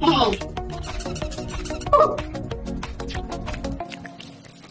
Hey. Ooh.